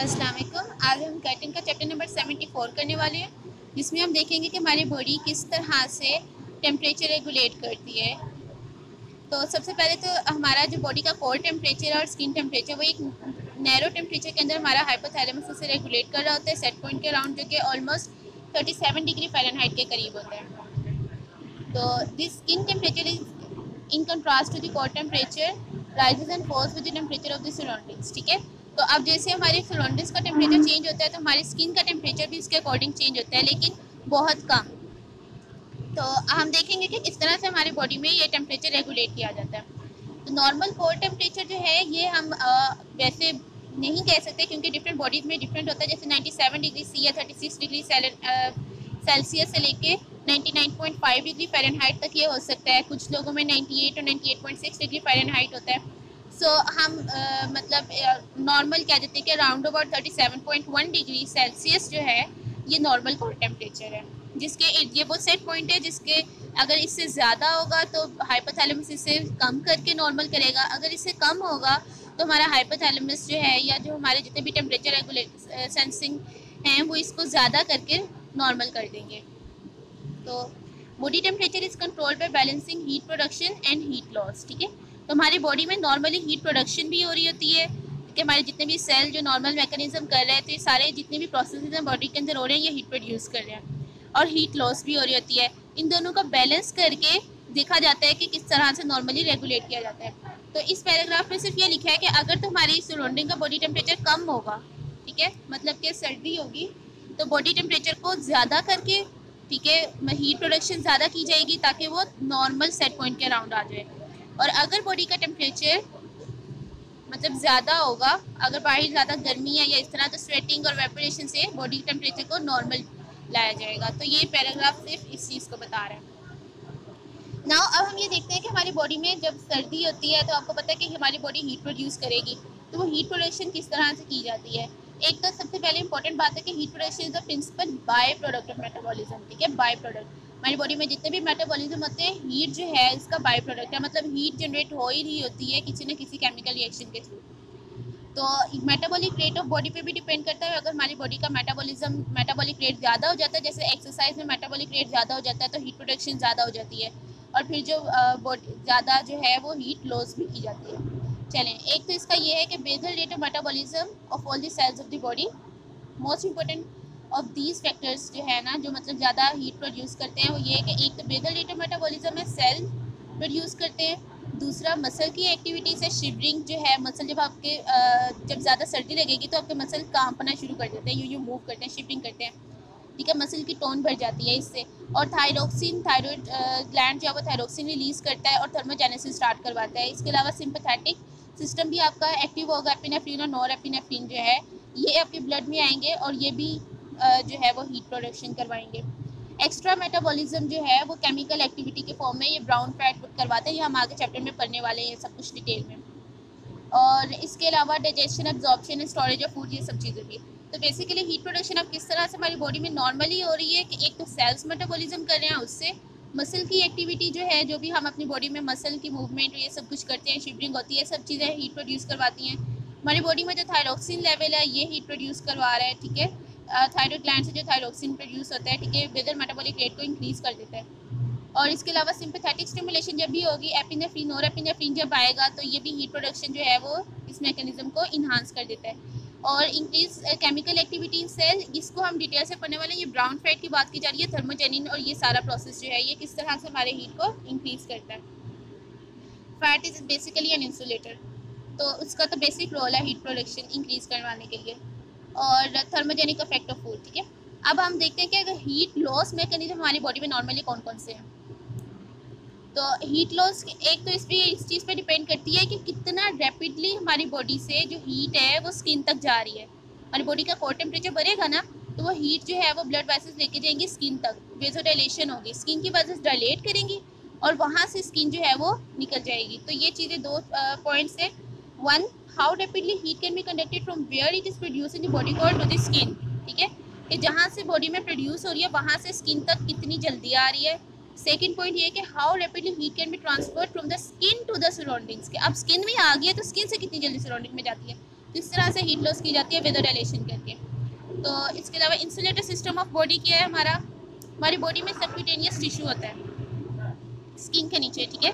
वालेकुम। आज हम कर्टन का चैप्टर नंबर 74 करने वाले हैं, जिसमें हम देखेंगे कि हमारी बॉडी किस तरह से टेम्परेचर रेगुलेट करती है। तो सबसे पहले तो हमारा जो बॉडी का कोर टेम्परेचर और स्किन टेम्परेचर वो एक नैरो टेम्परेचर के अंदर हमारा हाइपोथैलेमस से रेगुलेट कर रहा होता है सेट पॉइंट के अराउंड जो कि ऑलमोस्ट 37 डिग्री फ़ारेनहाइट के करीब होता है। तो this skin temperature is in contrast to the core temperature rises and falls with the temperature of the surroundings ठीक है? तो अब जैसे हमारे सराउंडिंग्स का टेम्परेचर चेंज होता है तो हमारी स्किन का टेम्परेचर भी इसके अकॉर्डिंग चेंज होता है लेकिन बहुत कम। तो हम देखेंगे कि किस तरह से हमारी बॉडी में ये टेम्परेचर रेगुलेट किया जाता है। तो नॉर्मल कोर टेम्परेचर जो है ये हम आ, वैसे नहीं कह सकते क्योंकि डिफरेंट बॉडीज़ में डिफरेंट होता है। जैसे 97 डिग्री सी या 36 डिग्री सेल्सियस से लेके 99.5 डिग्री फ़ारेनहाइट तक ये हो सकता है। कुछ लोगों में 98 और 98.6 डिग्री फ़ारेनहाइट होता है। सो so, हम आ, मतलब नॉर्मल कह देते हैं कि around about thirty seven point one degree Celsius जो है ये नॉर्मल कोर टेम्परेचर है। जिसके ये वो सेट पॉइंट है जिसके अगर इससे ज़्यादा होगा तो हाइपोथैलेमस इसे कम करके नॉर्मल करेगा। अगर इससे कम होगा तो हमारा हाइपोथैलेमस जो है या जो हमारे जितने भी टेम्परेचर रेगुलेट सेंसिंग हैं वो इसको ज़्यादा करके नॉर्मल कर देंगे। तो body temperature is control by balancing heat production and heat loss ठीक है? तो हमारी बॉडी में नॉर्मली हीट प्रोडक्शन भी हो रही होती है, कि हमारे जितने भी सेल जो नॉर्मल मैकेनिज्म कर रहे हैं तो ये सारे जितने भी प्रोसेस हैं बॉडी के अंदर हो रहे हैं, ये हीट प्रोड्यूस कर रहे हैं। और हीट लॉस भी हो रही होती है। इन दोनों का बैलेंस करके देखा जाता है कि किस तरह से नॉर्मली रेगुलेट किया जाता है। तो इस पैराग्राफ में सिर्फ़ ये लिखा है कि अगर तो हमारी सराउंडिंग का बॉडी टेम्परेचर कम होगा, ठीक है मतलब कि सर्दी होगी तो बॉडी टेम्परेचर को ज़्यादा करके, ठीक है हीट प्रोडक्शन ज़्यादा की जाएगी, ताकि वो नॉर्मल सेट पॉइंट के अराउंड आ जाए। और अगर बॉडी का टेम्परेचर मतलब ज़्यादा होगा, अगर बाहर ज़्यादा गर्मी है या इस तरह तो स्वेटिंग और वेपरेशन से बॉडी टेम्परेचर को नॉर्मल लाया जाएगा। तो ये पैराग्राफ सिर्फ़ इस चीज़ को बता रहा है। नाउ अब हम ये देखते हैं कि हमारी बॉडी में जब सर्दी होती है तो आपको पता है कि हमारी बॉडी हीट प्रोड्यूस करेगी। तो वो हीट प्रोडक्शन किस तरह से की जाती है? एक तो सबसे पहले इंपॉर्टेंट बात है कि heat production is the principle by product of metabolism ठीक है? बाय प्रोडक्ट हमारी बॉडी में जितने भी मेटाबॉलिज्म होते हैं हीट जो है, इसका बाई प्रोडक्ट है। मतलब हीट जनरेट हो ही रही होती है किसी न किसी केमिकल रिएक्शन के थ्रू तो मेटाबॉलिक रेट ऑफ़ बॉडी पे भी डिपेंड करता है। अगर हमारी बॉडी का मेटाबॉलिज्म मेटाबॉलिक रेट ज़्यादा हो जाता है, जैसे एक्सरसाइज में मेटाबॉलिक रेट ज़्यादा हो जाता है तो हीट प्रोडक्शन ज़्यादा हो जाती है। और फिर जो बॉडी ज़्यादा जो है, वो हीट लॉस भी की जाती है। चलें, एक तो इसका ये है कि basal rate of metabolism of all the cells of the body most important of these factors जो है ना, जो मतलब ज़्यादा हीट प्रोड्यूस करते हैं, वो ये है कि एक तो बेदल रेट मेटाबॉलिज्म है सेल प्रोड्यूस करते हैं, दूसरा मसल की एक्टिविटी से शिवरिंग जो है मसल जब आपके जब ज़्यादा सर्दी लगेगी तो आपके मसल कांपना शुरू कर देते हैं यूँ यूँ मूव करते हैं शिवरिंग करते हैं, ठीक है मसल की टोन बढ़ जाती है इससे, और थायरोक्सिन थायरॉयड ग्लैंड जो है वो थायरोक्सिन रिलीज़ करता है और थर्मोजेनेसिस स्टार्ट करवाता है, इसके अलावा सिंपथेटिक सिस्टम भी आपका एक्टिव होगा एपिनेफ्रीन और नॉर एपिनेफ्रीन जो है, ये आपके ब्लड में आएँगे और ये भी जो है वो हीट प्रोडक्शन करवाएँगे। एक्स्ट्रा मेटाबॉलिज्म जो है वो केमिकल एक्टिविटी के फॉर्म में ये ब्राउन फैट करवाते हैं, ये हम आगे चैप्टर में पढ़ने वाले हैं सब कुछ डिटेल में। और इसके अलावा digestion absorption storage of food ये सब चीज़ें भी। तो बेसिकली हीट प्रोडक्शन अब किस तरह से हमारी बॉडी में नॉर्मली हो रही है कि एक तो सेल्स मेटाबॉलिज्म कर रहे हैं उससे मसल की एक्टिविटी जो है, जो भी हम अपनी बॉडी में मसल की मूवमेंट ये सब कुछ करते हैं शिवरिंग होती है सब चीज़ें हीट प्रोड्यूस करवाती हैं। हमारी बॉडी में जो थायरोक्सिन लेवल है, ये हीट प्रोड्यूस करवा रहा है, ठीक है? थायरॉयड ग्लैंड से जो थायरोक्सिन प्रोड्यूस होता है, ठीक है बेदर मेटाबॉलिक रेट को इंक्रीज़ कर देता है। और इसके अलावा सिंपथेटिक स्टिमुलेशन जब भी होगी एपिनेफ्रीन और एपिनेफ्रीन जब आएगा तो ये भी हीट प्रोडक्शन जो है, वो इस मैकेनिज्म को इन्हांस कर देता है। और increase chemical activity in cell इसको हम डिटेल से पढ़ने वाले हैं। ये ब्राउन फैट की बात की जा रही है थर्मोजेनिन और ये सारा प्रोसेस जो है, ये किस तरह से हमारे हीट को इंक्रीज करता है। Fat is basically an insulator तो उसका तो बेसिक रोल है हीट प्रोडक्शन इंक्रीज करवाने के लिए। और थर्मोजेनिक इफ़ेक्ट ऑफ़ फ़ूड ठीक है? अब हम देखते हैं कि अगर हीट लॉस मैकेनिज्म हमारी बॉडी में नॉर्मली कौन कौन से हैं? तो हीट लॉस एक तो इस पर इस चीज़ पे डिपेंड करती है कि कितना रैपिडली हमारी बॉडी से जो हीट है, वो स्किन तक जा रही है। हमारी बॉडी का कोर टेम्परेचर बढ़ेगा ना तो वो हीट जो है, वो ब्लड वेसल्स लेके जाएँगी स्किन तक। वेजोडाइलेशन होगी। स्किन की वजह से डायलेट करेंगी और वहाँ से स्किन जो है, वो निकल जाएगी। तो ये चीज़ें दो पॉइंट्स है। One how rapidly heat can be conducted from where it is produce in the body core to the skin ठीक है? कि जहाँ से बॉडी में प्रोड्यूस हो रही है, वहाँ से स्किन तक कितनी जल्दी आ रही है? सेकेंड पॉइंट ये कि how rapidly heat can be transfer from the skin to the surroundings के अब स्किन में आ गई है तो स्किन से कितनी जल्दी सराउंडिंग में जाती है? तो इस तरह से हीट लॉस की जाती है वेदर डायलेशन करके। तो इसके अलावा इंसुलेटर सिस्टम ऑफ़ बॉडी क्या है हमारा? हमारी बॉडी में सबक्यूटेनियस टिश्यू होता है। स्किन के नीचे, ठीक है?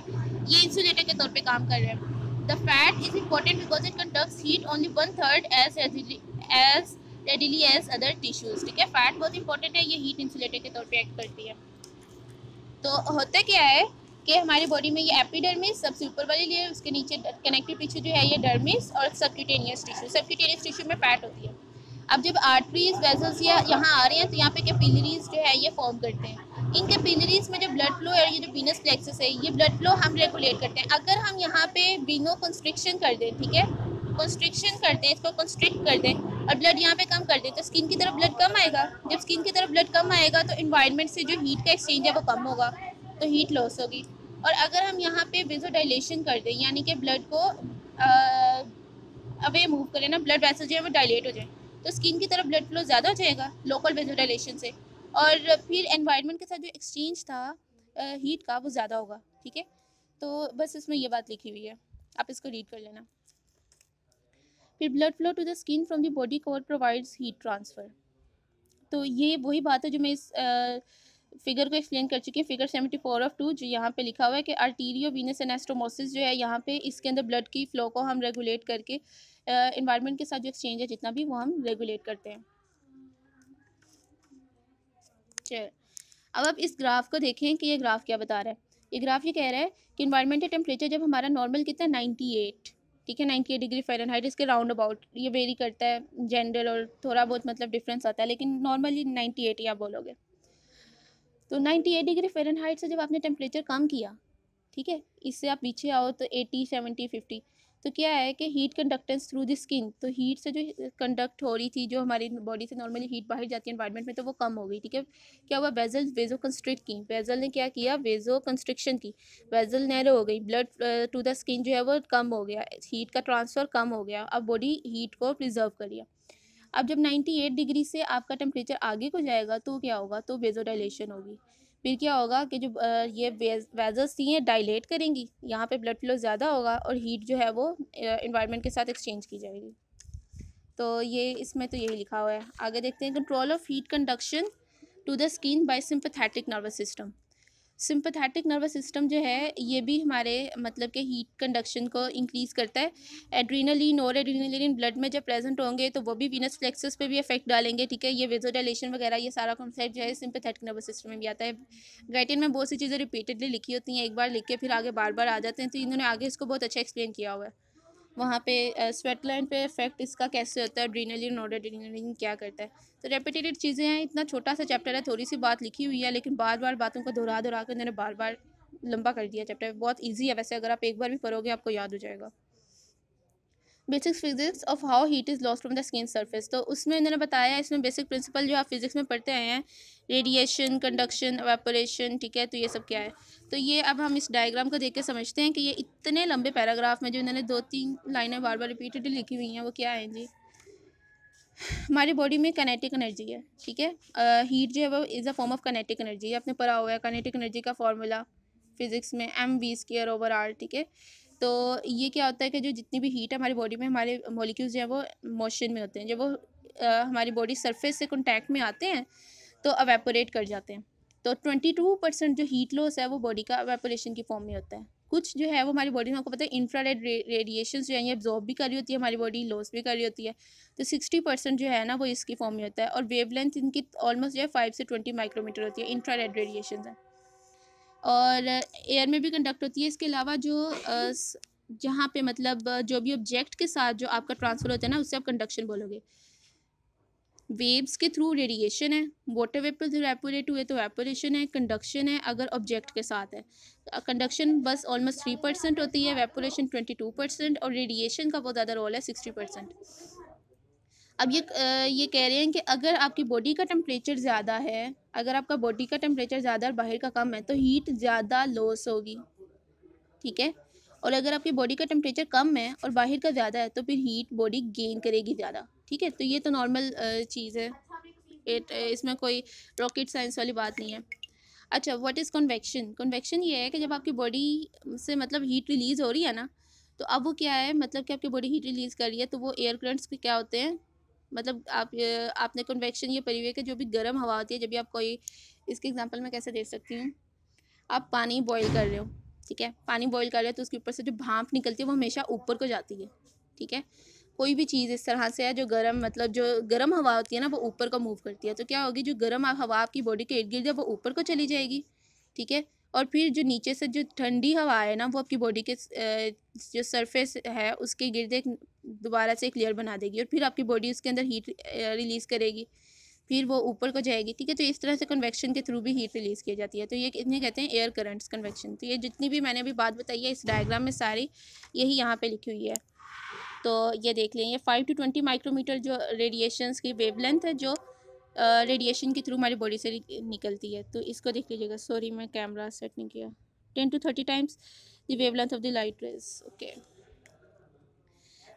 ये इंसुलेटर के तौर पे काम कर रहे हैं। The fat is important because it conducts heat only one third as as readily as other tissues ठीक है? फैट बहुत इंपॉर्टेंट है, ये हीट इंसुलेटर के तौर पे एक्ट करती है। तो होता क्या है कि हमारी बॉडी में ये एपिडर्मिस सबसे ऊपर वाली लेयर उसके नीचे कनेक्टिव टिश्यू जो है ये डर्मिस और सबक्यूटेनियस टिश्यू सबक्यूटेनियस टिश्यू में फैट होती है। अब जब आर्टरीज वेजल्स या यहाँ आ रहे हैं तो यहाँ पे कैपिलरीज जो है ये फॉर्म करते हैं। इन कैपिलरीज में जो ब्लड फ्लो है ये जो बीनस प्लेक्सस है, ये ब्लड फ्लो हम रेगुलेट करते हैं। अगर हम यहाँ पे बीनो कंस्ट्रिक्शन कर दें, ठीक है? कंस्ट्रिक्शन कर दें, इसको कंस्ट्रिक्ट कर दें और ब्लड यहाँ पे कम कर दें तो स्किन की तरफ़ ब्लड कम आएगा। जब स्किन की तरफ़ ब्लड कम आएगा तो इन्वायरमेंट से जो हीट का एक्सचेंज है, वो कम होगा तो हीट लॉस होगी। और अगर हम यहाँ पे विजोडाइलेशन कर दें, यानी कि ब्लड को अवे मूव करें ना ब्लड वैसे जो है, वो डायलेट हो जाए तो स्किन की तरफ़ ब्लड फ्लो ज़्यादा हो जाएगा लोकल विजोडाइलेशन से। और फिर एनवायरनमेंट के साथ जो एक्सचेंज था हीट का, वो ज़्यादा होगा, ठीक है? तो बस इसमें ये बात लिखी हुई है। आप इसको रीड कर लेना। फिर blood flow to the skin from the body core provides heat transfer तो ये वही बात है जो मैं इस फिगर को एक्सप्लेन कर चुकी हूँ। Figure seventy four of two जो यहाँ पे लिखा हुआ है कि आर्टीरियो वीनस एनेस्टोमोसिस जो है, यहाँ पे इसके अंदर ब्लड की फ्लो को हम रेगुलेट करके इन्वायरमेंट के साथ जो एक्सचेंज है, जितना भी वो हम रेगुलेट करते हैं। चल अब आप इस ग्राफ को देखें कि ये ग्राफ क्या बता रहा है। ये ग्राफ ये कह रहा है कि इन्वायरमेंटल टेम्परेचर जब हमारा नॉर्मल कितना नाइन्टी एट ठीक है? नाइन्टी एट डिग्री फ़ारेनहाइट इसके राउंड अबाउट ये वेरी करता है जनरल और थोड़ा बहुत मतलब डिफरेंस आता है, लेकिन नॉर्मली नाइन्टी एट ही आप बोलोगे। तो नाइन्टी एट डिग्री फ़ारेनहाइट से जब आपने टेम्परेचर कम किया, ठीक है? इससे आप पीछे आओ तो एटी सेवेंटी फिफ्टी तो क्या है कि heat conductance through the skin तो हीट से जो कंडक्ट हो रही थी, जो हमारी बॉडी से नॉर्मली हीट बाहर जाती है इन्वायरमेंट में तो वो कम हो गई, ठीक है? क्या हुआ? वेजल वेजो कंस्ट्रिक्ट की। वेजल ने क्या किया? वेजो कंस्ट्रिक्शन की। वेजल नैरो हो गई। ब्लड टू द स्किन जो है वो कम हो गया। हीट का ट्रांसफ़र कम हो गया। अब बॉडी हीट को प्रिजर्व कर लिया अब जब 98 डिग्री से आपका टेम्परेचर आगे को जाएगा तो क्या होगा? तो वेजो डायलेशन होगी। फिर क्या होगा कि जो ये वेजल्स थी हैं डायलेट करेंगी, यहाँ पे ब्लड फ्लो ज़्यादा होगा और हीट जो है वो इन्वायरमेंट के साथ एक्सचेंज की जाएगी। तो ये, इसमें तो यही लिखा हुआ है। आगे देखते हैं control of heat conduction to the skin by sympathetic nervous system sympathetic nervous system जो है, ये भी हमारे मतलब के हीट कंडक्शन को इंक्रीज़ करता है। एड्रीनलिन और एड्रीनलिन ब्लड में जब प्रेजेंट होंगे तो वो भी वीनस फ्लेक्सस पे भी इफ़ेक्ट डालेंगे, ठीक है? ये वेजोडाइलेशन वगैरह, ये सारा कॉन्सेप्ट जो है सिंपथेटिक नर्वस सिस्टम में भी आता है। गाइटिन में बहुत सी चीज़ें रिपीटेडली लिखी होती हैं, एक बार लिख के फिर आगे बार बार आ जाते हैं तो इन्होंने आगे इसको बहुत अच्छा एक्सप्लेन किया हुआ है। वहाँ पे स्वेटलैंड पे इफ़ेक्ट इसका कैसे होता है? ड्रीनलिन नोडाड्रीनलिन क्या करता है? तो रेपिटेटेड चीज़ें हैं, इतना छोटा सा चैप्टर है, थोड़ी सी बात लिखी हुई है, लेकिन बार बार बातों को दोहरा दोहरा कर उन्होंने बार बार लंबा कर दिया चैप्टर बहुत ईजी है वैसे, अगर आप एक बार भी पढ़ोगे, आपको याद हो जाएगा। Basic physics of how heat is loss from the skin surface तो उसमें उन्होंने बताया इसमें बेसिक प्रिंसिपल जो आप फिजिक्स में पढ़ते आए हैं रेडिएशन कंडक्शन वेपोरेशन ठीक है तो ये सब क्या है? तो ये अब हम इस डायग्राम को देख के समझते हैं कि ये इतने लंबे पैराग्राफ में जो इन्होंने दो तीन लाइनें बार बार रिपीटेडली लिखी हुई हैं, वो क्या है जी? हमारी बॉडी में कनेटिक एनर्जी है, ठीक है? हीट जो है वो is a form of kinetic energy आपने पढ़ा हुआ है कनेटिक एनर्जी का फॉर्मूला फिज़िक्स में M V square over R ठीक है? तो ये क्या होता है कि जो जितनी भी हीट हमारी बॉडी में हमारे मॉलिक्यूल्स जो है वो मोशन में होते हैं। जब वो आ, हमारी बॉडी सरफेस से कॉन्टैक्ट में आते हैं तो अवेपोरेट कर जाते हैं। तो ट्वेंटी टू परसेंट जो हीट लॉस है वो बॉडी का अवेपोरेशन की फॉर्म में होता है। कुछ जो है वो हमारी बॉडी में आपको पता है इंफ्रारेड रेडिएशन जो है ये एब्जॉर्ब भी कर रही होती है हमारी बॉडी लॉस भी कर रही होती है। तो सिक्सटी परसेंट जो है ना वो इसकी फॉर्म में होता है और वेव लेंथ इनकी ऑलमोस्ट जो है फाइव से ट्वेंटी माइक्रोमीटर होती है इंफ्रारेड रेडिएशन है। और एयर में भी कंडक्ट होती है। इसके अलावा जो जहाँ पे मतलब जो भी ऑब्जेक्ट के साथ जो आपका ट्रांसफ़र होता है ना, उससे आप कंडक्शन बोलोगे। वेव्स के थ्रू रेडिएशन है। वाटर वेपर थ्रू एपोरेट हुए तो एपोरेशन है। कंडक्शन है अगर ऑब्जेक्ट के साथ है। कंडक्शन बस ऑलमोस्ट थ्री परसेंट होती है वेपोरेशन ट्वेंटी टू परसेंट और रेडिएशन का बहुत ज़्यादा रोल है सिक्सटी परसेंट अब ये ये कह रहे हैं कि अगर आपकी बॉडी का टेम्परेचर ज़्यादा है अगर आपका बॉडी का टेम्परेचर ज़्यादा और बाहर का कम है तो हीट ज़्यादा लॉस होगी। ठीक है? और अगर आपकी बॉडी का टेम्परेचर कम है और बाहर का ज़्यादा है तो फिर हीट बॉडी गेन करेगी ज़्यादा। ठीक है? तो ये तो नॉर्मल चीज़ है। इट इसमें कोई रॉकेट साइंस वाली बात नहीं है। अच्छा व्हाट इज़ कन्वेक्शन कन्वेक्शन ये है कि जब आपकी बॉडी से मतलब हीट रिलीज़ हो रही है ना तो अब वो क्या है? मतलब कि आपकी बॉडी हीट रिलीज़ कर रही है तो वो एयर करंट्स क्या होते हैं? मतलब आप आपने कन्वेक्शन ये परी हुई है कि जो भी गर्म हवा होती है, जब भी आप कोई, इसके एग्जांपल मैं कैसे दे सकती हूँ? आप पानी बॉईल कर रहे हो, ठीक है? पानी बॉईल कर रहे हो तो उसके ऊपर से जो भाप निकलती है वो हमेशा ऊपर को जाती है, ठीक है? कोई भी चीज़ इस तरह से है जो गर्म मतलब जो गर्म हवा होती है ना, वो ऊपर को मूव करती है। तो क्या होगी, जो गर्म हवा आपकी बॉडी के इर्द गिर्द है, वो ऊपर को चली जाएगी, ठीक है? और फिर जो नीचे से जो ठंडी हवा है ना, वो आपकी बॉडी के जो सरफेस है, उसके गिर्द एक दोबारा से एक लेयर बना देगी और फिर आपकी बॉडी उसके अंदर हीट रिलीज़ करेगी। फिर वो ऊपर को जाएगी, ठीक है? तो इस तरह से कन्वेक्शन के थ्रू भी हीट रिलीज़ की जाती है। तो ये इन्हें कहते हैं एयर करंट्स कन्वेक्शन तो ये जितनी भी मैंने अभी बात बताई है, इस डायग्राम में सारी, यही यहाँ पे लिखी हुई है। तो ये देख लें, ये फाइव टू ट्वेंटी माइक्रोमीटर जो रेडिएशंस की वेवलेंथ है, जो रेडिएशन के थ्रू हमारी बॉडी से निकलती है। तो इसको देख लीजिएगा। सॉरी मैं कैमरा सेट नहीं किया। Ten to thirty times the wavelength of the light rays okay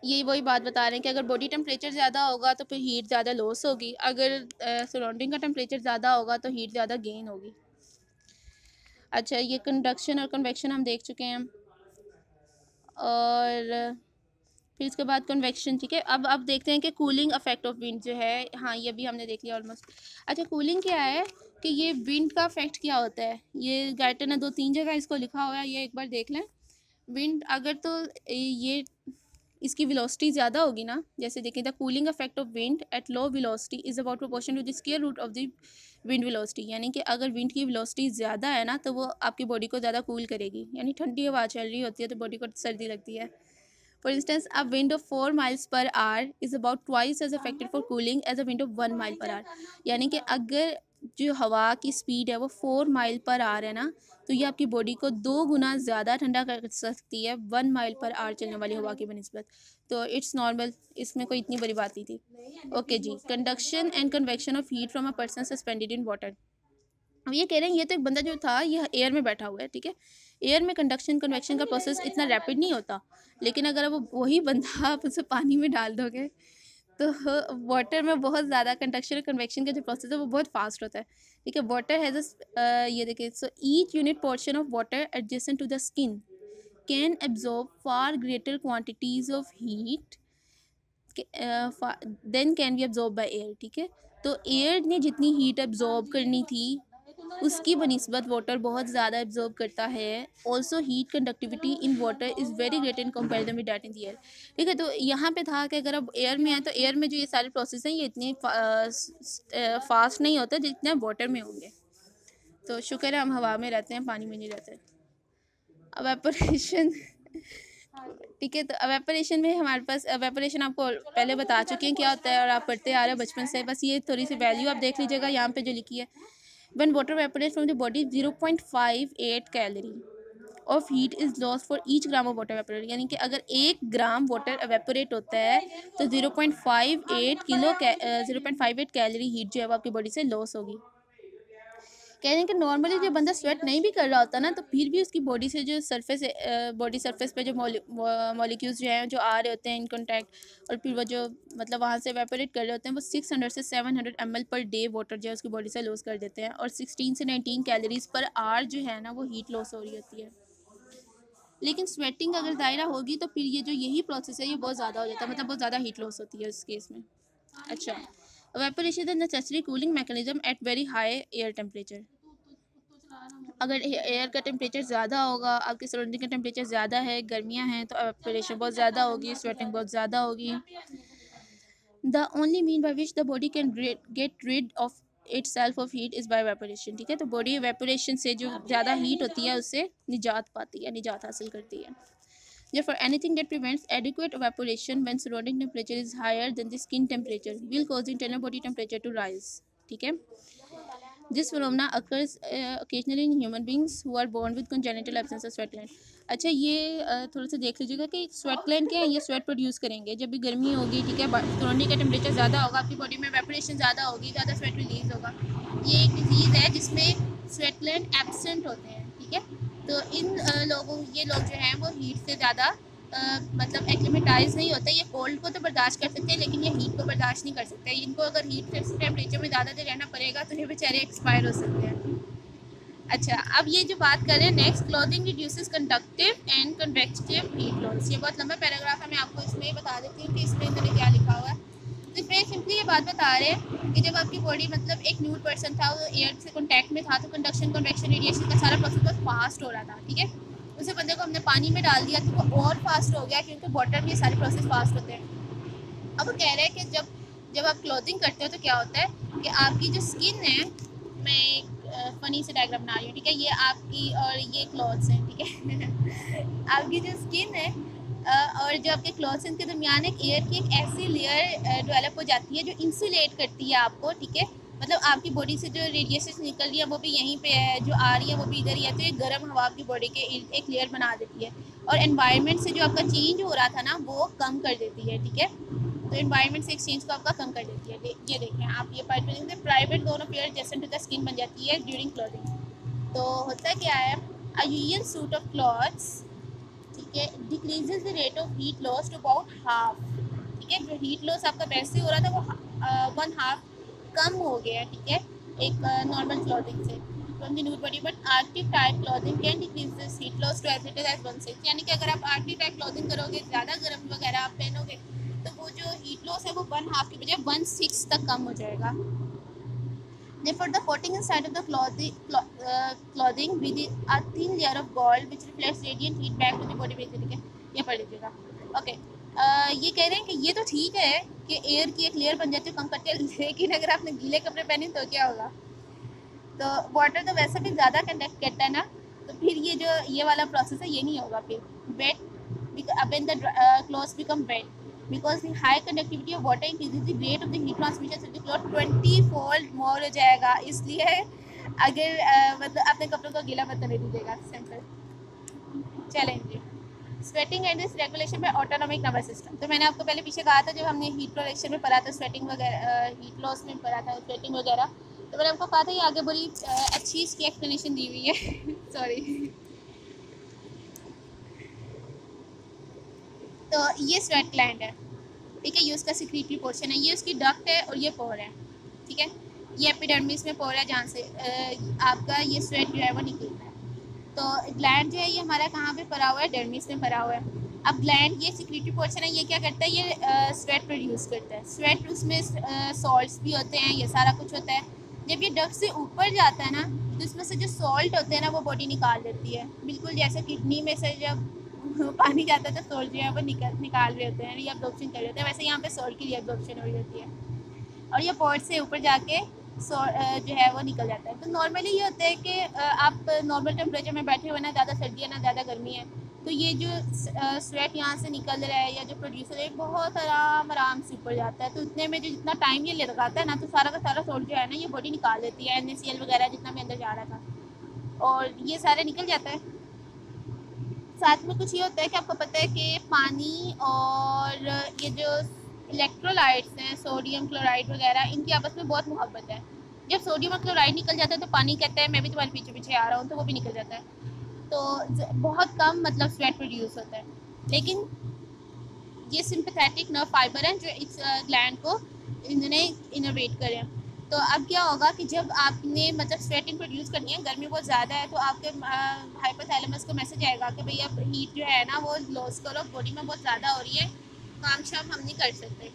ये वही बात बता रहे हैं कि अगर बॉडी टेम्परेचर ज़्यादा होगा तो फिर हीट ज़्यादा लॉस होगी। अगर सराउंडिंग का टेम्परेचर ज़्यादा होगा तो हीट ज़्यादा गेन होगी। अच्छा ये कंडक्शन और कन्वेक्शन हम देख चुके हैं। और फिर इसके बाद कन्वेक्शन ठीक है? अब अब देखते हैं कि कूलिंग अफेक्ट ऑफ़ विंड जो है हाँ ये भी हमने देख लिया ऑलमोस्ट अच्छा कूलिंग क्या है कि ये विंड का अफेक्ट क्या होता है? ये गाइटर ने दो तीन जगह इसको लिखा हुआ है, ये एक बार देख लें. विंड अगर तो ये, इसकी वेलोसिटी ज़्यादा होगी ना, जैसे देखें the cooling effect of wind at low velocity is about proportion to the square root of the wind velocity यानी कि अगर विंड की वेलोसिटी ज़्यादा है ना तो वो आपकी बॉडी को ज़्यादा कूल करेगी. यानी ठंडी हवा चल रही होती है तो बॉडी को सर्दी लगती है. For instance a wind four miles per hour is about twice as affected for cooling as a wind one mile per hour यानी कि अगर जो हवा की स्पीड है वो फोर माइल पर आर है ना तो ये आपकी बॉडी को दो गुना ज़्यादा ठंडा कर सकती है वन माइल पर आर चलने वाली हवा की बनस्बत। तो इट्स नॉर्मल इसमें कोई इतनी बड़ी बात नहीं थी। Okay ji conduction and convection of heat from a person suspended in water अब ये कह रहे हैं, ये तो एक बंदा जो था, ये एयर में बैठा हुआ है, ठीक है? एयर में कंडक्शन कन्वेक्शन का प्रोसेस इतना रैपिड नहीं होता। लेकिन अगर अब वही बंदा आप उसे पानी में डाल दोगे तो वाटर में बहुत ज़्यादा कंडक्शन और कन्वेक्शन का जो प्रोसेस है, वो बहुत फास्ट होता है। ठीक है वाटर हैज़ अ ये देखिए so each unit portion of water adjacent to the skin can absorb far greater quantities of heat than can be absorb by air ठीक है? तो एयर ने जितनी हीट एब्जॉर्ब करनी थी उसकी बनस्बत वाटर बहुत ज़्यादा एब्जॉर्ब करता है। Also heat conductivity in water is very great in comparison with that in the air ठीक है तो यहाँ पे था कि अगर अब एयर में है तो एयर में जो ये सारे प्रोसेस हैं, ये इतने फास्ट नहीं होते जितने वाटर में होंगे। तो शुक्र है, हम हवा में रहते हैं, पानी में नहीं रहते। अब एपरेशन ठीक है तो अवेपरेशन में हमारे पास अवेपरेशन आपको पहले बता चुके हैं क्या होता है और आप पढ़ते आ रहे हो बचपन से। बस ये थोड़ी सी वैल्यू आप देख लीजिएगा, यहाँ पे जो लिखी है। When water evaporates from the body 0.58 calorie of heat is loss for each gram of water evaporate यानी कि अगर एक ग्राम वाटर एवेपोरेट होता है तो zero point five eight kilo zero point five eight calorie heat जो है वो आपकी बॉडी से लॉस होगी। कह रहे हैं कि नॉर्मली जो बंदा स्वेट नहीं भी कर रहा होता ना तो फिर भी उसकी बॉडी से जो सरफेस बॉडी सरफेस पे जो मॉलिक्यूल्स जो हैं जो आ रहे होते हैं इन कॉन्टैक्ट और फिर वो जो मतलब वहाँ से वेपोरेट कर रहे होते हैं वो सिक्स हंड्रेड से seven hundred M L per day water जो है उसकी बॉडी से लॉस कर देते हैं और सिक्सटीन से नाइनटीन कैलोरीज पर आर जो है ना वो हीट लॉस हो रही होती है। लेकिन स्वेटिंग अगर दायरा होगी तो फिर ये जो यही प्रोसेस है ये बहुत ज़्यादा हो जाता है मतलब बहुत ज़्यादा हीट लॉस होती है उस केस में। अच्छा। Evaporation is necessary cooling mechanism at very high air temperature अगर एयर का टेम्परेचर ज़्यादा होगा, आपके सराउंडिंग का टेम्परेचर ज़्यादा है, गर्मियाँ हैं तो वेपोरेशन बहुत ज़्यादा होगी स्वेटिंग बहुत ज़्यादा होगी। The only mean by which the body can get rid of itself of heat is by evaporation ठीक है? तो बॉडी वेपोरेशन से जो ज़्यादा हीट होती है, उससे निजात पाती है, निजात हासिल करती है। या for anything that prevents adequate evaporation when surrounding temperature is higher than the skin temperature will cause internal body temperature to rise ठीक है? This phenomena occurs occasionally in human beings who are born with congenital absence of sweat gland अच्छा ये uh, थोड़ा सा देख लीजिएगा कि sweat land के हैं? ये स्वेट प्रोड्यूस करेंगे। जब भी गर्मी होगी, ठीक है सराउंडिंग का टेम्परेचर ज़्यादा होगा, आपकी बॉडी में वेपोरेशन ज़्यादा होगी, ज़्यादा स्वेट रिलीज़ होगा। ये एक डिज़ीज़ है जिसमें स्वेट लैंड एबसेंट होते हैं, ठीक है? तो इन uh, लोगों ये लोग जो हैं, वो हीट से ज़्यादा मतलब एक्लिमेटाइज नहीं होते। ये कोल्ड को तो बर्दाश्त कर सकते हैं, लेकिन ये हीट को बर्दाश्त नहीं कर सकते। इनको अगर हीट टेम्परेचर में ज़्यादा देर रहना पड़ेगा तो ये बेचारे एक्सपायर हो सकते हैं। अच्छा अब ये जो बात कर रहे हैं next clothing reduces conductive and convective heat loss ये बहुत लंबा पैराग्राफ है, मैं आपको इसमें बता देती हूँ कि इसमें इन्होंने क्या लिखा हुआ है। तो इसमें सिंपली ये बात बता रहे हैं कि जब आपकी बॉडी मतलब एक न्यूड पर्सन था, वो एयर से कॉन्टैक्ट में था तो कंडक्शन कन्वेक्शन रेडिएशन का सारा प्रोसेस बहुत फास्ट हो रहा था, ठीक है? उसे बंदे को हमने पानी में डाल दिया तो वो और फास्ट हो गया, क्योंकि वाटर में ये सारे प्रोसेस फास्ट होते हैं। अब वो कह रहे हैं कि जब जब आप क्लोथिंग करते हो तो क्या होता है कि आपकी जो स्किन है, मैं एक फ़नी से डायग्राम बना रही हूँ, ठीक है? ये आपकी और ये क्लॉथ्स हैं, ठीक है? आपकी जो स्किन है और जो आपके क्लॉथ्स हैं, इनके दरमियान एक एयर की एक ऐसी लेयर डेवलप हो जाती है जो इंसुलेट करती है आपको, ठीक है? मतलब आपकी बॉडी से जो रेडिएशन निकल रही है, वो भी यहीं पे है, जो आ रही है, वो भी इधर ही है तो एक गर्म हवा आपकी बॉडी के एक लेयर बना देती है। और एनवायरनमेंट से जो आपका चेंज हो रहा था ना, वो कम कर देती है, ठीक है? तो इन्वायरमेंट से एक्सचेंज को आपका कम कर देती है। ये देखें, आप ये पार्ट में प्राइवेट दोनों पेयर जैसे टू द स्किन बन जाती है ड्यूरिंग क्लॉथिंग तो होता क्या है अ सूट ऑफ़ क्लॉथ्स ठीक है decreases the rate of heat loss to about half ठीक है? जो हीट लॉस आपका वैसे हो रहा था, वो वन हाफ़ कम हो गया ठीक है? एक नॉर्मल क्लॉथिंग से। From the body but arctic type clothing can decrease this heat loss to every days one six यानी कि अगर आप आर्टिक टाइप क्लॉथिंग करोगे, ज़्यादा गर्म वगैरह आप पहनोगे तो वो जो हीट लॉस है, वो वन हाफ़ के बजाय वन सिक्स तक कम हो जाएगा। जे for the coating inside of the clothing with a thin layer of gold which reflect radiant heat back to body बेच ठीक ये पढ़ लीजिएगा। ओके ये कह रहे हैं कि ये तो ठीक है कि एयर की एक लेयर बन जाती है कम लेकिन अगर आपने गीले कपड़े पहने तो क्या होगा? तो वाटर तो वैसे भी ज़्यादा कंडक्ट करता है ना तो फिर ये जो ये वाला प्रोसेस है, ये नहीं होगा फिर। Wet in the cloth become wet because the high conductivity of water increases the rate of the heat transmission of the cloth twenty fold more हो जाएगा। इसलिए अगर मतलब अपने कपड़ों को गीला मत नहीं दीजिएगा सिंपल चलेंगे। Sweating and this regulation by autonomic nervous system तो मैंने आपको पहले पीछे कहा था जब हमने हीट प्रोडक्शन में पढ़ा था स्वेटिंग वगैरह हीट लॉस में पढ़ा था स्वेटिंग वगैरह तो मैंने आपको कहा था ये आगे बड़ी अच्छी इसकी एक्सप्लेनेशन दी हुई है। सॉरी तो ये स्वेट ग्लैंड है। ठीक है, ये उसका सिक्रीटरी पोर्शन है, ये उसकी डक्ट है और ये पोर है। ठीक है? ये एपिडर्मिस में पोर है जहाँ से आपका ये स्वेट जो है वो निकलता है। तो ग्लैंड जो है ये हमारा कहाँ पे पड़ा हुआ है? डर्मिस में पड़ा हुआ है। अब ग्लैंड ये सिक्रीटरी पोर्शन है, ये क्या करता है? ये स्वेट प्रोड्यूस करता है। स्वेट उसमें सॉल्ट्स भी होते हैं, ये सारा कुछ होता है। जब ये डक से ऊपर जाता है ना तो इसमें से जो सॉल्ट होते हैं ना, वो बॉडी निकाल देती है। बिल्कुल जैसे किडनी में से जब पानी जाता है तो सोल्ट जो है वो निकल, निकाल रहे होते हैं रीअब्जॉर्प्शन कर रहे होते हैं। वैसे यहाँ पे सोल्ट की रीअब्जॉर्प्शन हो रही होती है। और ये पॉट से ऊपर जाके जो है वो निकल जाता है। तो नॉर्मली ये होता है कि आप नॉर्मल टेम्परेचर में बैठे हुए ना ज़्यादा सर्दी है, ना ज़्यादा गर्मी है तो ये जो स्वेट यहाँ से निकल रहा है या जो प्रोड्यूसर है, बहुत आराम आराम से ऊपर जाता है। तो इतने में जो जितना टाइम ये लगाता है ना तो सारा का सारा सोल्ट जो है ना, ये बॉडी निकाल देती है एन वगैरह जितना भी अंदर जा रहा था। और ये सारे निकल जाता है। साथ में कुछ ये होता है कि आपको पता है कि पानी और ये जो इलेक्ट्रोलाइट्स हैं सोडियम क्लोराइड वगैरह, इनकी आपस में बहुत मोहब्बत है। जब सोडियम और क्लोराइड निकल जाता है तो पानी कहता है, मैं भी तुम्हारे पीछे पीछे आ रहा हूँ तो वो भी निकल जाता है। तो बहुत कम मतलब स्वेट प्रोड्यूस होता है। लेकिन ये सिंपथेटिक नर्व फाइबर हैं, जो इस ग्लैंड को इन्होंने इनोवेट करें तो अब क्या होगा कि जब आपने मतलब स्वेटिंग प्रोड्यूस करनी है, गर्मी बहुत ज़्यादा है तो आपके हाइपोथैलेमस को मैसेज आएगा कि भैया हीट जो है ना, वो लॉस करो बॉडी में बहुत ज़्यादा हो रही है। काम शाम हम नहीं कर सकते।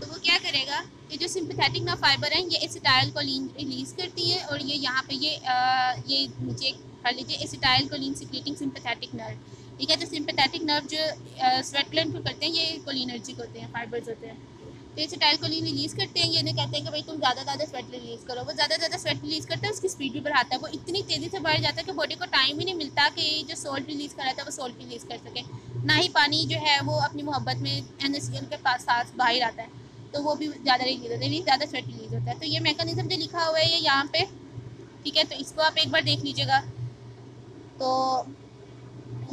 तो वो क्या करेगा ये जो सिंपथेटिक ना फाइबर हैं ये एसिटाइल को रिलीज़ करती है और ये यहाँ पे ये आ, ये नीचे कर लीजिए acetylcholine secreting sympathetic nerve ठीक है तो सिंपथेटिक नर्व जो स्वेटलैंड को करते हैं ये कोलिनर्जिक होते हैं फाइबर्स होते हैं। तो इसे टाइलकोलिन रिलीज़ करते हैं, ये नहीं कहते हैं कि भाई तुम ज़्यादा ज़्यादा स्वेट रिलीज़ करो। वो ज़्यादा ज़्यादा स्वेट रिलीज़ करता है, उसकी स्पीड भी बढ़ाता है। वो इतनी तेज़ी से बढ़ जाता है कि बॉडी को टाइम ही नहीं मिलता कि जो सोल्ट रिलीज़ कर रहा था, वो सोल्ट रिलीज़ कर सके। ना ही पानी जो है, वो अपनी मोहब्बत में एन के पास साथ बाहर आता है तो वो भी ज़्यादा रिलीज़ होता है ज़्यादा स्वेट रिलीज़ होता है। तो ये मैकेनिज्म जो लिखा हुआ है, ये यहाँ पे, ठीक है तो इसको आप एक बार देख लीजिएगा। तो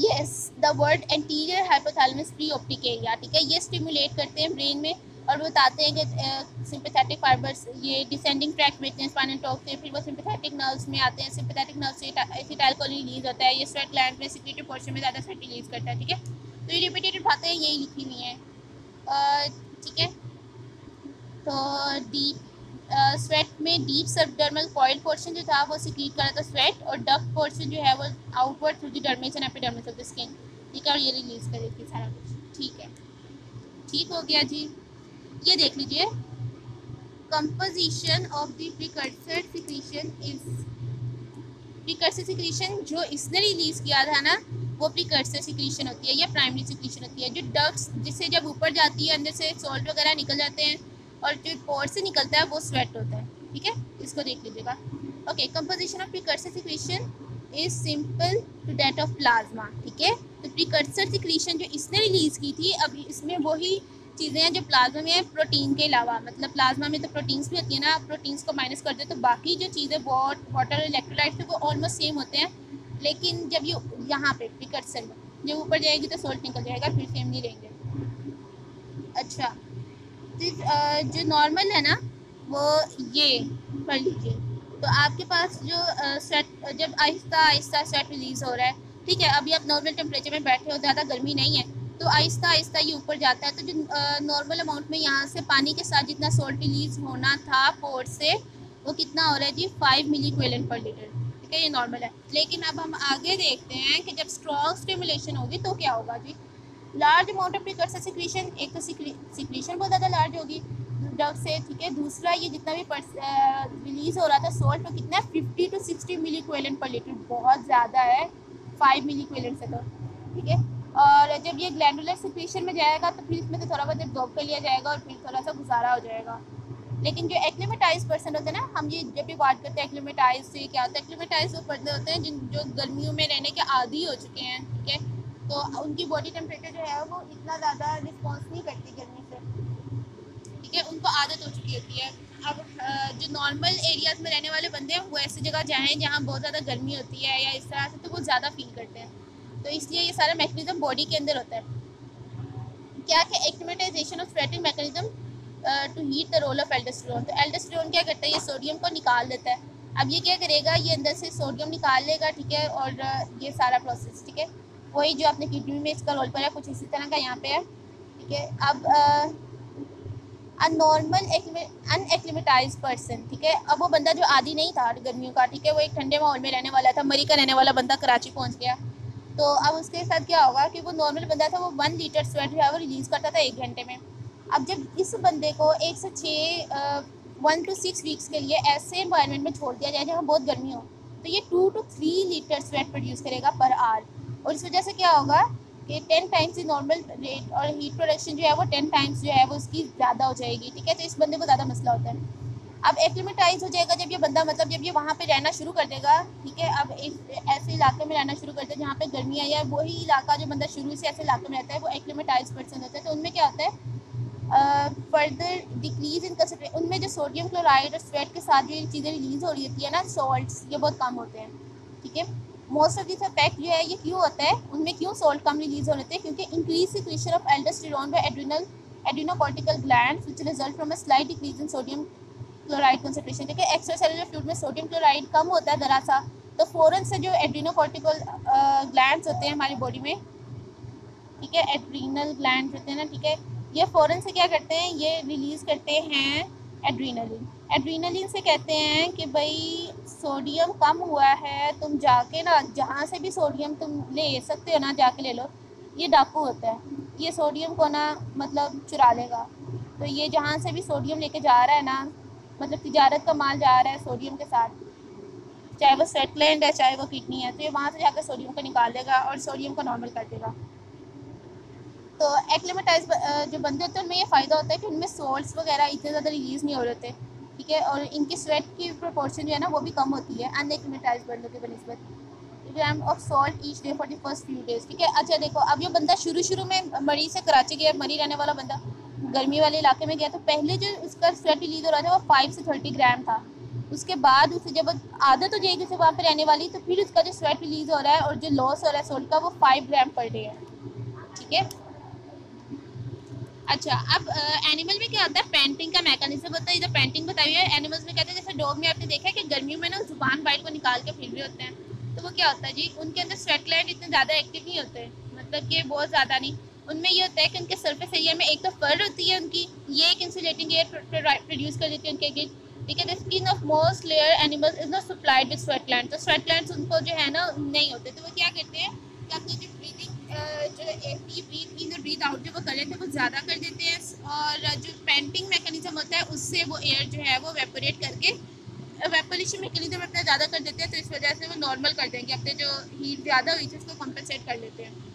yes the word anterior hypothalamus preoptic area ठीक है, ये स्टिमुलेट करते हैं ब्रेन में। और बताते हैं कि सिंपथेटिक फाइबर्स ये डिसेंडिंग ट्रैक में इतने स्पाइनल टॉक से, फिर वो सिंपथेटिक नर्व्स में आते हैं। सिंपथेटिक नर्व से एसिटाइलकोलिन रिलीज़ होता है, ये स्वेट ग्लैंड में सिक्रेटिव पोर्शन में ज़्यादा स्वेट रिलीज़ करता है, ठीक है? तो ये रिपीटेड बातें यही लिखी हुई हैं। ठीक है? तो डीप स्वेट में डीप सबडर्मल कॉइल पोर्शन जो था, वो सिक्रीट कर था स्वेट और डक पोर्शन जो है, वो outward through the dermis and epidermis of the skin ठीक है? और ये रिलीज़ कर देती सारा कुछ। ठीक है? ठीक हो गया जी। ये देख लीजिए। Composition of the precursor secretion is precursor secretion जो इसने रिलीज़ किया था ना, वो प्रिकर्सर सिक्रीशन होती है या प्राइमरी सिक्रीशन होती है। जो डक्स जिससे जब ऊपर जाती है, अंदर से सॉल्ट वगैरह निकल जाते हैं और जो पोर से निकलता है, वो स्वेट होता है। ठीक है? इसको देख लीजिएगा। Okay composition of precursor secretion is simple to that of plasma ठीक है? तो प्रिकर्सर सिक्रीशन जो इसने रिलीज़ की थी अब इसमें वही चीज़ें हैं जो प्लाज्मा में है, प्रोटीन के अलावा। मतलब प्लाज्मा में तो प्रोटीन्स भी होती है ना, प्रोटीन्स को माइनस कर दे तो बाकी जो चीज़ें वाटर इलेक्ट्रोलाइट वो ऑलमोस्ट सेम होते हैं। लेकिन जब ये यहाँ पे प्रिकर्सर में, जब ऊपर जाएगी तो सोल्ट निकल जाएगा, फिर सेम नहीं रहेंगे। अच्छा तो जो नॉर्मल है ना, वो ये, पढ़ लीजिए। तो आपके पास जो स्वेट जब आहिस्ता आहिस्ता स्वेट रिलीज़ हो रहा है, ठीक है, अभी आप नॉर्मल टेम्परेचर में बैठे हो, ज़्यादा गर्मी नहीं है तो आहिस्ता आहिस्ता ये ऊपर जाता है। तो जो नॉर्मल अमाउंट में यहाँ से पानी के साथ जितना सोल्ट रिलीज़ होना था पोर्ट से, वो कितना हो रहा है जी? फाइव मिली क्वेलन पर लीटर ठीक है, ये नॉर्मल है। लेकिन अब हम आगे देखते हैं कि जब स्ट्रॉन्ग स्टिमुलेशन होगी तो क्या होगा जी? Large amount of precursor secretion एक तो सिक्रीशन बहुत ज़्यादा लार्ज होगी ड्रग से, ठीक है? दूसरा ये जितना भी रिलीज़ हो रहा था सोल्ट वो कितना fifty to sixty milliequivalent per litre बहुत ज़्यादा है फाइव मिली क्वेलन से तो। ठीक है? और जब ये ग्लैंडुलर सिक्रीशन में जाएगा तो फिर इसमें तो थोड़ा बहुत एब्जॉर्ब कर लिया जाएगा और फिर थोड़ा सा गुजारा हो जाएगा। लेकिन जो एक्लिमेटाइज पर्सन होते हैं ना, हम ये जब भी बात करते हैं एक्लिमेटाइज से क्या होता है? एक्लिमेटाइज वो पर्सन होते हैं जिन, जो गर्मियों में रहने के आदि हो चुके हैं, ठीक है? तो उनकी बॉडी टेम्परेचर जो है वो इतना ज़्यादा रिस्पॉन्स नहीं करती गर्मी से, ठीक है? उनको आदत हो चुकी होती है। अब जो नॉर्मल एरियाज़ में रहने वाले बंदे हैं, वो ऐसी जगह जाएँ जहाँ बहुत ज़्यादा गर्मी होती है या इस तरह से तो वो ज़्यादा फील करते हैं। तो इसलिए ये सारा मैकेनिज्म बॉडी के अंदर होता है। क्या कि acclimatization of sweating mechanism to heat the role of aldosterone तो एल्डोस्टेरोन क्या करता है? ये सोडियम को निकाल देता है। अब ये क्या करेगा? ये अंदर से सोडियम निकाल लेगा, ठीक है? और ये सारा प्रोसेस ठीक है? वही जो आपने किडनी में इसका रोल पर है कुछ इसी तरह का यहाँ पे है, ठीक है? अब अनॉर्मल अनएक्लिमेटाइज पर्सन ठीक है? अब वो बंदा जो आदि नहीं था गर्मियों का, ठीक है? वो एक ठंडे माहौल में रहने वाला था, मरी का रहने वाला बंदा कराची पहुँच गया। तो अब उसके साथ क्या होगा कि वो नॉर्मल बंदा था, वो वन लीटर स्वेट जो है, वो रिलीज़ करता था एक घंटे में। अब जब इस बंदे को एक से छः वन टू सिक्स वीक्स के लिए ऐसे इन्वायरमेंट में छोड़ दिया जाए जहाँ बहुत गर्मी हो तो ये two to three litre sweat produce करेगा पर आर और इस वजह से क्या होगा कि टेन टाइम्स की नॉर्मल रेट और हीट प्रोडक्शन जो है वो टेन टाइम्स जो है वो उसकी ज़्यादा हो जाएगी, ठीक है? तो इस बंदे को ज़्यादा मसला होता है। अब एक्लिमेटाइज हो जाएगा जब ये बंदा मतलब जब ये वहाँ पे रहना शुरू कर देगा, ठीक है? अब एक ऐसे इलाके में रहना शुरू कर दे जहाँ पे गर्मी है या वही इलाका जो बंदा शुरू से ऐसे इलाके में रहता है, वो एक्लिमेटाइज पर्सन होता है। तो उनमें क्या होता है? फर्दर डिक्रीज इन कंसनट्रेट उनमें जो सोडियम क्लोराइड और स्वेट के साथ ये चीज़ें रिलीज़ हो रही होती है ना सॉल्ट्स ये बहुत कम होते हैं, ठीक है? मोस्ट ऑफ़ दिस इफ़ेक्ट जो है, ये क्यों होता है? उनमें क्यों सोल्ट कम रिलीज़ हो रहे थे क्योंकि increase secretion of adrenal adrenocortical glands which result from a slight decrease in sodium chloride concentration ठीक है एक्स्ट्रासेलुलर फ्लूइड में सोडियम क्लोराइड कम होता है ज़रा सा तो फ़ौरन से जो एड्रिनोकॉर्टिकल ग्लैंड होते हैं हमारी बॉडी में, ठीक है एड्रीनल ग्लैंड होते हैं ना, ठीक है, ये फ़ौरन से क्या करते हैं, ये रिलीज़ करते हैं एड्रीनलिन एड्रीनलिन से कहते हैं कि भाई सोडियम कम हुआ है, तुम जाके ना, जहाँ से भी सोडियम तुम ले सकते हो ना, जाके ले लो, ये डाकू होता है. ये सोडियम को ना मतलब चुरा लेगा. तो ये जहाँ से भी सोडियम लेके जा रहा है ना मतलब तजारत का माल जा रहा है सोडियम के साथ। चाहे वो सेटलैंड है, चाहे वो किडनी है तो ये वहाँ से जाकर सोडियम को निकाल देगा और सोडियम को नॉर्मल कर देगा। तो एक्लेमेटाइज जो बंदे होते हैं, उनमें ये फ़ायदा होता है कि उनमें सोल्ट्स वगैरह इतने ज़्यादा रिलीज़ नहीं हो रहे होते ठीक है? और इनकी स्वेट की प्रोपोर्शन जो है ना, वो भी कम होती है अनएक्लिमेटाइज बंदों की बनस्बत। Gram of salt each day for the first few days ठीक है? अच्छा देखो, अब ये बंदा शुरू शुरू में मरी से कराची गया, मरी रहने वाला बंदा गर्मी वाले इलाके में गया तो पहले जो उसका स्वेट रिलीज़ हो रहा था वो फाइव से थर्टी ग्राम था। उसके बाद उसे जब आदत हो जाएगी उसे वहाँ पे रहने वाली तो फिर उसका जो स्वेट रिलीज़ हो रहा है और जो लॉस हो रहा है सोल्ट का, वो फाइव ग्राम पर डे है। ठीक है? अच्छा अब एनिमल में क्या होता है? पेंटिंग का मैकेनिज्म होता है। इधर पेंटिंग बताई है। एनिमल्स में कहते हैं? जैसे डॉग में आपने देखा है कि गर्मियों में ना ज़ुबान बाइट को निकाल के फिर रहे होते हैं। तो वो क्या होता है जी? उनके अंदर स्वेट ग्लैंड इतने ज़्यादा एक्टिव नहीं होते। मतलब कि बहुत ज़्यादा नहीं। उनमें ये होता है कि उनके सरफेस एरिया में एक तो फर होती है उनकी, ये एक इंसुलेटिंग एयर प्रोड्यूस कर देती है उनके गिर ठीक है the skin of most layer animals is not supplied with sweat gland तो स्वेट ग्लैंड्स उनको जो है ना, नहीं होते। तो वो क्या करते हैं कि अपनी जो ब्रीदिंग जो ब्रीथ इन और ब्रीथ आउट जो वो कर लेते हैं, वो ज़्यादा कर देते हैं। और जो पेंटिंग मैकेनिज्म होता है, उससे वो एयर जो है वो वेपोरेट करके वेपोरेशन मैकेनिज्म अपना ज़्यादा कर देते हैं। तो इस वजह से वो नॉर्मल कर देंगे, अपने जो हीट ज़्यादा हुई थी, उसको कम्पनसेट कर लेते हैं।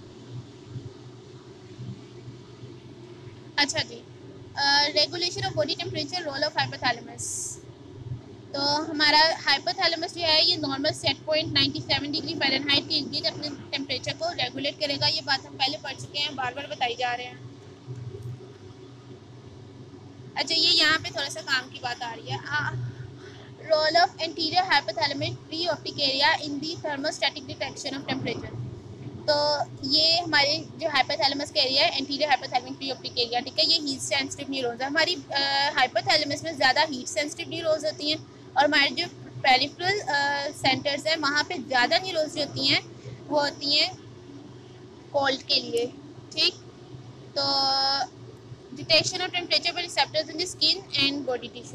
अच्छा जी। Regulation of body temperature role of hypothalamus तो हमारा हाइपोथैलेमस जो है, ये normal set point 97 degree Fahrenheit के इर्द अपने टेम्परेचर को रेगुलेट करेगा। ये बात हम पहले पढ़ चुके हैं बार बार बताई जा रहे हैं। अच्छा ये यहाँ पे थोड़ा सा काम की बात आ रही है। role of anterior hypothalamic preoptic area in the thermostatic detection of temperature. तो ये हमारे जो हाइपोथैलेमस का एरिया है एंटीरियर हाइपोथैलेमिक प्रीऑप्टिक एरिया ठीक है? ये हीट सेंसिटिव न्यूरॉन्स है। हमारी हाइपोथैलेमस में ज़्यादा हीट सेंसिटिव न्यूरॉन्स होती हैं और हमारे जो पेरिफेरल सेंटर्स हैं, वहाँ पे ज़्यादा न्यूरॉन्स जो होती हैं, वो होती हैं कोल्ड के लिए, ठीक? तो डिटेक्शन ऑफ़ टेम्परेचर पर receptors in the skin and body tissue